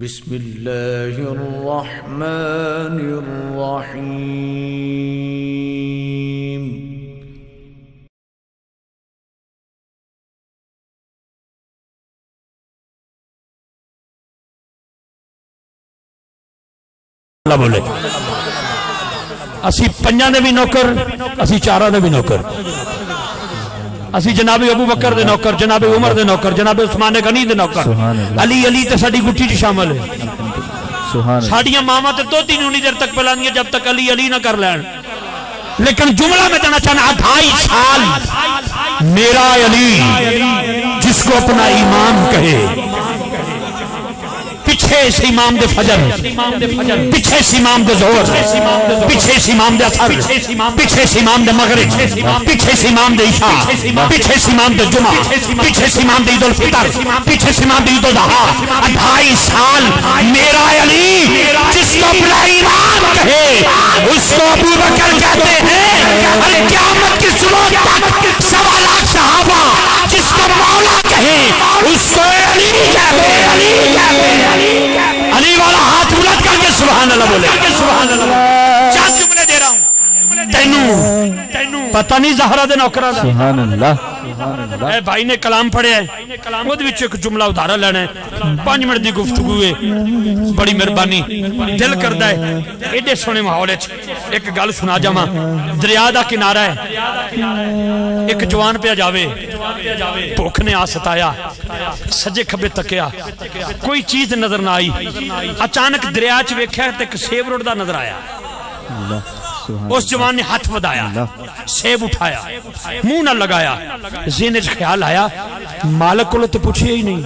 بسم الله الرحمن الرحيم. اللہ بولے اسی پنجاں دے بھی نوکر اسی چاراں دے بھی نوکر اسی جناب ابو بکر دے نوکر جناب عمر دے نوکر جناب عثمان غنی دے نوکر۔ علی علی تے ساڈی گٹھی چ شامل ہے۔ سبحان اللہ۔ ساڈیاں ماما تے دو تین نہیں دیر تک پلاندیاں جب تک علی علی نہ کر لین۔ لیکن جملہ میں دینا چاہنا ڈھائی سال میرا علی جس کو اپنا امام کہے۔ پیچھے اس امام دے فجر، پیچھے اس امام دے ظہر پیچھے اس امام دے اثر، پیچھے اس امام دے مغرب، پیچھے اس امام دے عشاء، پیچھے اس امام دے جمعہ، پیچھے اس امام دے عید الفطر پیچھے اس امام دے عید الاضحیٰ اٹھائی سال میرا علی، جس کو اپنا امام کہے، اس کو ابو بکر کہتے الله بولے سبحان اللہ پتہ نہیں زہرہ دے نوکرہ دا۔ سبحان اللہ اے بھائی نے کلام پڑھے ہے۔ وہ دے وچ ایک جملہ ادھارا لینا ہے۔ پانچ منٹ دی گفتگو ہے۔ بڑی مہربانی۔ دل کردا ہے۔ ایڈے سونے ماحول وچ ایک گل سنا جاواں۔ دریا دا کنارہ ہے۔ ایک جوان پہ جاوے۔ بھوک نے آ ستایا سجے کھبے تکیا۔ کوئی چیز نظر نہ آئی۔ اچانک دریا چ ویکھیا تے ایک سیب رڑدا نظر آیا۔ اللہ۔ اس جوان نے ہاتھ بدایا سیب اٹھایا منہ نہ لگایا ذہن خیال آیا مالک کو تو پوچھے ہی نہیں۔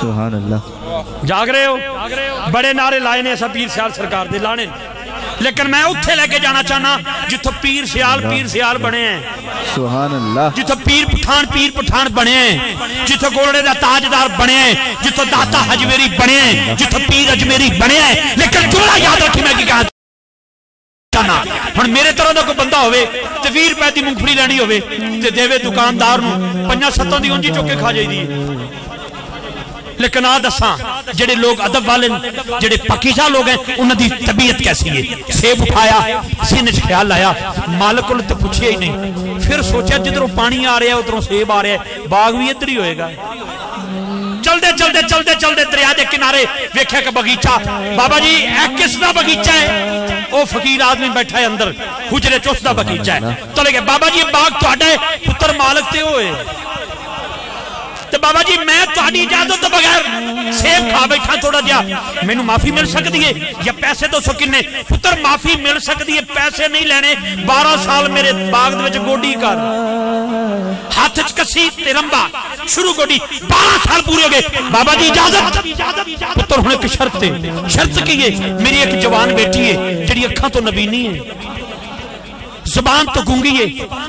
سبحان اللہ۔ جاگ رہے ہو؟ بڑے نعرے لائے نے ایسا پیر سیال سرکار دے لانے لیکن میں اتھے لے کے جانا چاہنا جتھو پیر سیال پیر سیال بنے ہیں۔ سبحان اللہ۔ جتھو پیر پٹھان پیر پٹھان بنے ہیں۔ جتھو گولڑے دا تاجدار بنے ہیں جتھو داتا حجمیری بنے ہیں جتھو پیر اجمیری بنے ہیں۔ لیکن جملہ یاد رکھی میں کی کہا چاہنا ہن میرے طرح دا کوئی بندہ ہوئے تے ویر روپے دی مونگفلی لینی ہوئے تے دیوے دکاندار نو پنجا ستوں دی اونجی چوکے کھا جائی دی لیکن آ دساں، جڑے لوگ ادب والے جڑے پکیزہ لوگ ہیں، انہاں دی طبیعت کیسی ہے؟ سیب اٹھایا، سینے چ خیال آیا مالک کو تے پوچھیا ہی نہیں۔ پھر سوچا جدھروں پانی آ رہا ہے ادھروں سیب آ رہا ہے۔ باغ بھی ادھر ہی ہوئے گا۔ چلدے چلدے چلدے چلدے دریا دے کنارے ویکھیا کہ بغیچہ۔ بابا جی اے کس دا بغیچہ ہے؟ او فقیر آدمی بیٹھا ہے اندر حجرے چوس دا بغیچہ ہے۔ تو لے کہ بابا جی باغ تہاڈا ہے، پتر مالک تے ہوئے۔ تو بابا جی میں تہاڈی اجازت تو بغیر سیب کھا بیٹھا تھوڑا دیا مینو معافی مل سکتی ہے؟ یا پیسے دو سو کنے؟ پتر، معافی مل سکتی ہے، پیسے نہیں لینے۔ بارہ سال میرے باغ دے وچ گوڈی کر۔ ہاتھ چ کسی تے رمبا، شروع گوڑی بارہ سال پورے ہو گئے۔ بابا جی اجازت، پتر ہونے کی شرط تے، شرط کی ہے، میری ایک جوان بیٹی ہے، جڑی اکھاں تو نبی نہیں ہے۔ زبان تو گونگی ہے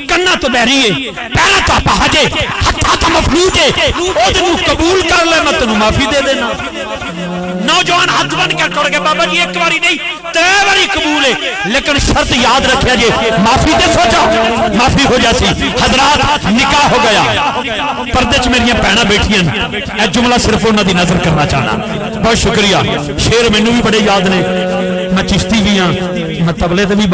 کنہ تو بہری ہے، پیرا تو اپاہج ہے ہتھا تو مفلوج ہے۔ او دنو قبول کر لے، میں تنو معافی دے دینا۔ نوجوان ہاتھ بن کر کر گئے، بابا جی ایک باری نہیں تے باری قبول ہے۔ لیکن شرط یاد رکھیا جی معافی دے سوچا، معافی ہو جاسی حضرات نکاح ہو گیا۔ پردے چ میری پہنا بیٹھیاں اے جملہ صرف انہاں دی نظر کرنا چاہنا۔ بہت شکریہ۔ شیر مینوں بھی بڑے یاد نے۔ میں چشتی بھی ہاں میں تبلے تے بھی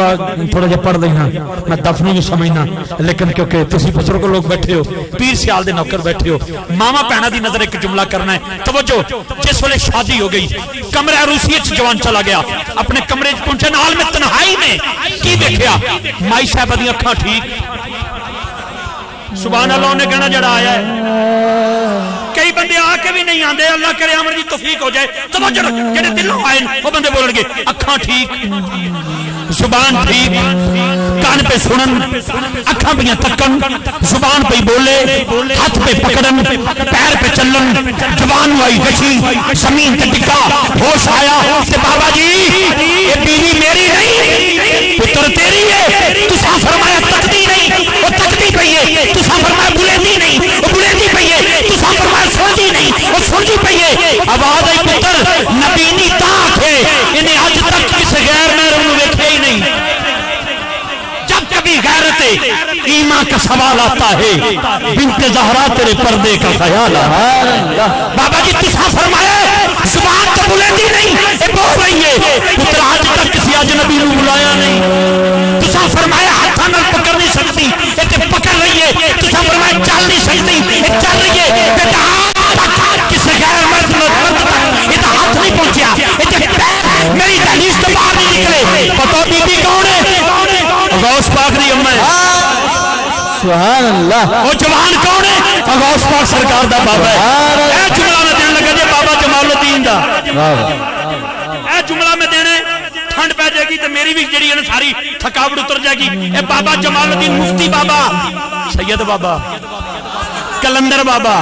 تھوڑا جا پڑھ دینا ہاں، میں دفنوں بھی سمجھنا۔ لیکن کیونکہ تسی بزرگ لوگ بیٹھے ہو، پیر سیال دے نوکر بیٹھے ہو، ماما پہنا دی نظر ایک جملہ کرنا ہے۔ توجہ، جس ویلے شادی ہو گئی کمرے عروسی وچ جوان چلا گیا، اپنے کمرے پہنچے نال میں تنہائی میں، کی دیکھیا؟ مائی صاحب دی اکھاں ٹھیک۔ سبحان اللہ نے کہنا جڑا آیا ہے۔ کئی بندے آ کے بھی نہیں آندے، اللہ کرے عمر دی توفیق ہو جائے۔ توجہ رکھ، جڑے دلوں آئے، وہ بندے بولن گے، اکھاں ٹھیک، زبان ٹھیک، کان پہ سنن، اکھاں پہ تکن، زبان پہ بولے، ہاتھ پہ پکڑن، پیر پہ چلن، جوان وائی گشی زمین تے ٹکا، ہوش آیا، تے بابا جی یہ بیوی میری نہیں، پتر تیری ہے سنجی ہے آواز پتر، نبینی تاک ہے۔ انہیں آج تک کس غیر محرم نو ویکھے ہی نہیں۔ جب کبھی غیرت ایمان کا سوال آتا ہے، بنت زہرا تیرے پردے کا خیال ہے۔ بابا جی تسا فرمائے بلندی نہیں یہ بول رہی ہے۔ پتر، آج تک کسی اجنبی نو بلایا نہیں۔ تسا فرمایا ہاتھاں نال پکڑ نہیں سکتی یہ تے پکڑ رہی ہے۔ تسا فرمایا چل نہیں سبحان اللہ۔ وہ جوان کون ہے؟ غوث پاک سرکار دا بابا ہے۔ اے جملہ میں دین لگا جی بابا جمال الدین دا۔ واہ اے جملہ میں دینے ٹھنڈ پہ جائے گی تو میری بھی جڑی ہے نا ساری تھکاوٹ اتر جائے گی۔ اے بابا جمال الدین مفتی بابا۔ سید بابا کلندر بابا۔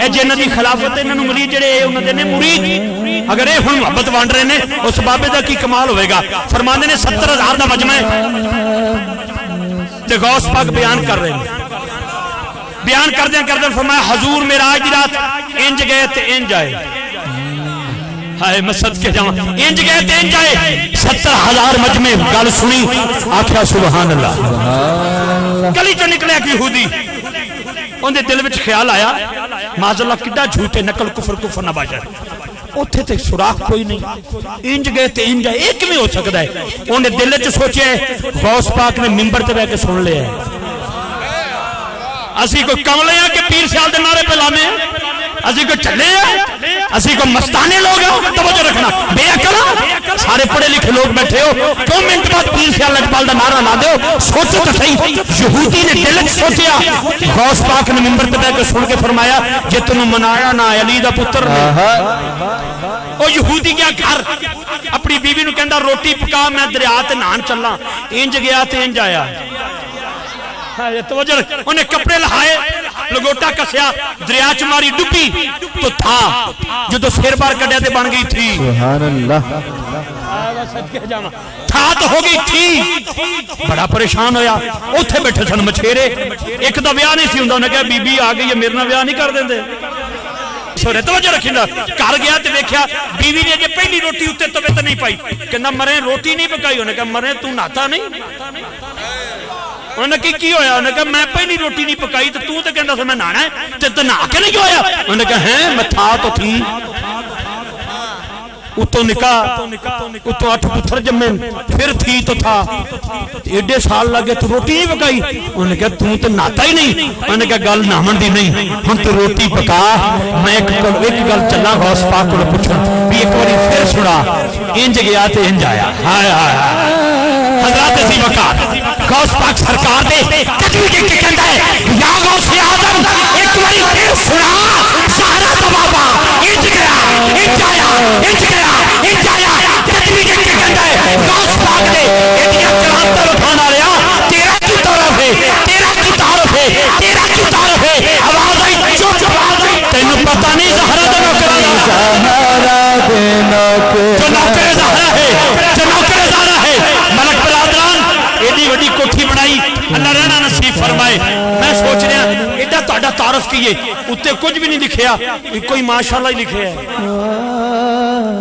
اے جنہ دی خلافت انہاں نو مرید جڑے اے انہاں دے نے مرید۔ اگر اے ہن محبت وانڈ رہے نے اس بابے دا کی کمال ہوئے گا؟ فرماندے نے ستر ہزار دا مجمع ہے۔ تے غوث پاک بیان کر رہے ہیں۔ بیان کر دیں کر دیں۔ فرمایا، حضور میراج دی رات انج گئے تے انج آئے۔ ہائے مسد کے جاؤں انج گئے تے انج آئے۔ ستر ہزار مجمع، گل سنی، آکھیا سبحان اللہ۔ گلی چ نکلے ایک یہودی۔ اندے دل وچ خیال آیا معاذ اللہ، کڈا جھوٹے، نقل، کفر کفر نہ باجا۔ اوتھے تے سوراخ کوئی نہیں۔ انج گئے تے انج آئے ایک میں ہو سکتا ہے۔ انہیں دل وچ سوچے غوث پاک نے منبر تے بیٹھ کے سن لیا ہے۔ اسی کوئی کملے ہیں کہ پیر سیال دے نعرے پہ لانے ہیں؟ اسی کوئی چلے ہیں اسی کوئی مستانے لوگ ہیں۔ توجہ رکھنا۔ بے اکلا سارے پڑھے لکھے لوگ بیٹھے ہو۔ دو منٹ بعد پیر سیال لجپال دا نعرہ لا دے سوچو تو صحیح۔ یہودی نے دل وچ سوچیا۔ غوث پاک نے منبر تے بیٹھ کے سن کے فرمایا جے تینوں منایا نہ علی دا پتر نے۔ او یہودی گیا گھر؟ اپنی بیوی نو کہندا روٹی پکا میں دریا تے نہان چلاں۔ انج گیا تے انج آیا۔ توجہ انہیں کپڑے لہائے۔ لگوٹا کسیا دریا چماری ڈبی تو تھا جو تو سیر بار کڑیا دے بن گئی تھی سبحان اللہ تھا تو ہو گئی تھی بڑا پریشان ہویا اوتھے بیٹھے سن مچھیرے ایک دا ویاہ نہیں سی ہوندا انہیں کہا بی بی آ گئی ہے میرے نال ویاہ نہیں کر دیندے سورے توجہ رکھیں گا کر گیا تے دیکھیا بیوی نے جے پہلی روٹی اوتے توے تے نہیں پائی کہندا مرے روٹی نہیں پکائی انہیں کہا مرے تو ناتا نہیں انہوں نے کی کی ہویا انہوں نے کہا، میں پہلی روٹی نہیں پکائی تو تو تے کہندا سے میں نانا ہے تے تے نہا کے نہیں ہویا انہوں نے کہا، ہیں، میں تھا تو تھی. اتو نکاح اتو اٹھ پتھر جمیں پھر تھی تو تھا۔ ایڈے سال لگے تو روٹی نہیں پکائی۔ انہوں نے کہا تو تو ناتا ہی نہیں. انہوں نے کہا، گل نامن دی نہیں۔ ہم تو روٹی پکا۔ میں ایک ایک گل چلا غوث پاک کو پوچھا بھی ایک باری پھر سنا انج گیا تے انج آیا۔ ہائے ہائے ہائے۔ حضرات سی وقار غوث پاک سرکار دے کجوی کے کے کہندا ہے، یا غوث اعظم، ایک باری پھر سنا سہارا تو بابا، انج گیا، انج آیا، انج گیا، انج آیا کجوی کے کے کہندا ہے، غوث پاک دے ایڈیاں چرانتا اٹھانا تعارف کیے اتنے کچھ بھی نہیں لکھیا، کوئی ماشاءاللہ ہی لکھے ہے۔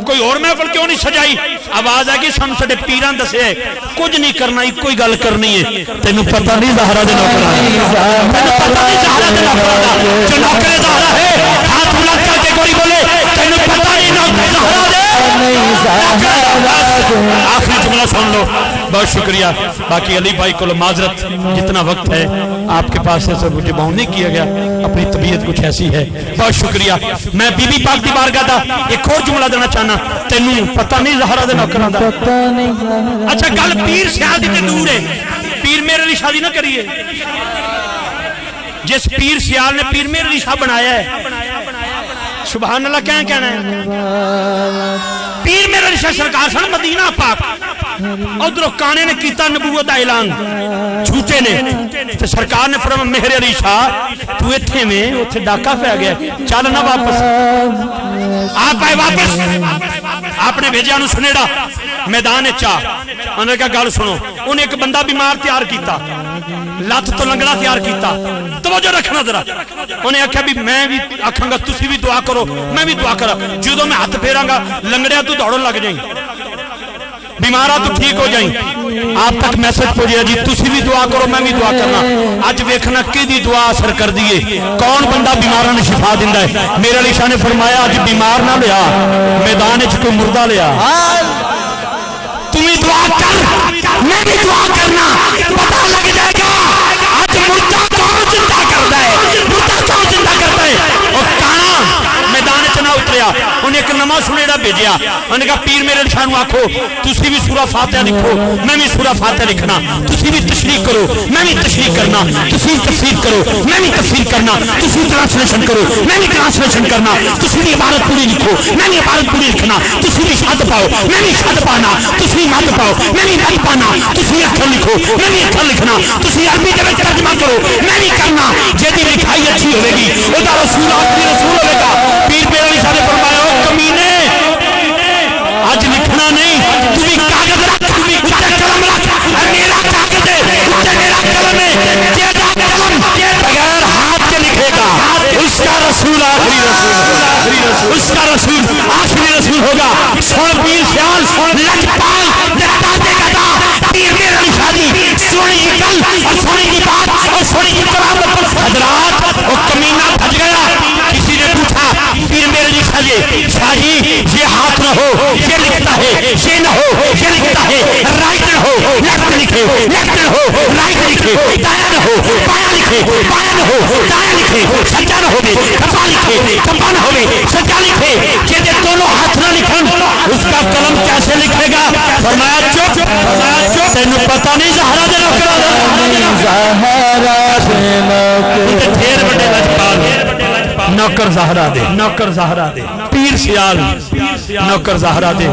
کوئی اور محفل کیوں نہیں سجائی؟ آواز ہے کہ سن سڈے پیران دسے ہے، کچھ نہیں کرنا ہی کوئی گل کرنی ہے۔ تینوں پتہ نہیں زہرا دے نوکر تینوں پتہ نہیں زہرا دے نوکر جو نوکر زہرا ہے، ہاتھ بلند کر کے کوئی بولے تینوں پتہ نہیں نوکر زہرا دے۔ آخری جملہ سن لو۔ بہت شکریہ۔ باقی علی بھائی کو معذرت جتنا وقت ہے آپ کے پاس ایسا مجھے باؤں نہیں کیا گیا۔ اپنی طبیعت کچھ ایسی ہے۔ بہت شکریہ۔ میں بی بی پاک دی بارگاہ دا ایک اور جملہ دینا چاہنا تینوں پتہ نہیں زہرا دے نوکراں دا۔ اچھا گل پیر سیال دی تے دور ہے۔ پیر میرے لیے شادی نہ کریے۔ جس پیر سیال نے پیر میرے لیے شاہ بنایا ہے سبحان اللہ کہیں کہنا ہے؟ پیر میرے لیے شاہ سرکار سن مدینہ پاک۔ ادھر کانے نے کیتا نبوت دا اعلان، جھوٹے نے۔ تو سرکار نے فرما مہر علی شاہ، تو اتھے میں اتھے ڈاکہ پہ گیا۔ چل نہ واپس۔ آپ آئے واپس۔ آپ نے بھیجا انہوں سنیڑا، میدان چاہ انہوں نے کہا، گل سنو۔ انہیں ایک بندہ بیمار تیار کیتا۔ لات تو لنگڑا تیار کیتا۔ توجہ رکھنا ذرا۔ انہیں آکھا بھی، میں بھی آکھاں گا تسی بھی دعا کرو، میں بھی دعا کرا۔ جدو میں ہاتھ پھیراں گا لنگڑیا تو دوڑن لگ جائیں۔ بیمارہ تو ٹھیک ہو جائیں۔ آپ تک میسج پہنچے جی تسی بھی دعا کرو، میں بھی دعا کرنا۔ آج ویکھنا کی دی دعا اثر کر دیئے۔ کون بندہ بیمارہ نے شفا دیندا ہے؟ میرے علی شاہ نے فرمایا، آج بیمار نہ لیا، میدان اچھ کو مردہ لیا۔ تمہیں دعا کر، میں بھی دعا کرنا۔ پتا لگ جائے گا، آج مردہ کون زندہ کرتا ہے؟ مردہ کون زندہ کرتا ہے؟ اور کانا انہیں ایک نواں سنیڑا بھیجیا انہیں کہا پیر میرے شاہ آنکھو تسی بھی سورہ فاتحہ لکھو میں بھی سورہ فاتحہ لکھنا تسی بھی تشریح کرو میں بھی تشریح کرنا تسی تفسیر کرو میں بھی تفسیر کرنا تسی ترانسلیشن کرو میں بھی ترانسلیشن کرنا تسی بھی عبارت پوری لکھو میں بھی عبارت پوری لکھنا تسی بھی شاد پاؤ میں بھی شاد پانا تسی مات پاؤ میں بھی مات پانا تسی اکھر لکھو میں بھی اکھر لکھنا تسی عربی جب ترجمہ کرو میں بھی کرنا جیدی لکھائی اچھی ہوئے گی او رسول اللہ رسول ہوئے گا اس کا رسول آخری رسول ہوگا. سو پیر خیال لٹ جتاتے گدا پیر میرا نشانی سونے کی کل اور سونے کی بات اور سونے کی کرامت حضرات وہ کمینہ بھج گیا. کسی نے پوچھا، پیر میرے نشانی شاہی، یہ ہاتھ نہ ہو، یہ لکھتا ہے، یہ نہ ہو، یہ لکھتا ہے، رائٹ نہ ہو، لیفٹ لکھے، لیفٹ نہ ہو، رائٹ لکھے دایا نہ ہو پایا لکھے پایا نہ ہو دایا لکھے. من ہوئے سچا لکھے کہ یہ دونوں ہاتھ نہ لکھن، اس کا قلم کیسے لکھے گا؟ فرمایا، چپ فرمایا، چپ۔ تینوں پتہ نہیں، زہرا دے نوکرا زہرا دے نوکرا ڈھیر بڑے لجپال۔ نوکر زہرا دے، نوکر زہرا دے۔ پیر سیال، نوکر زہرا دے۔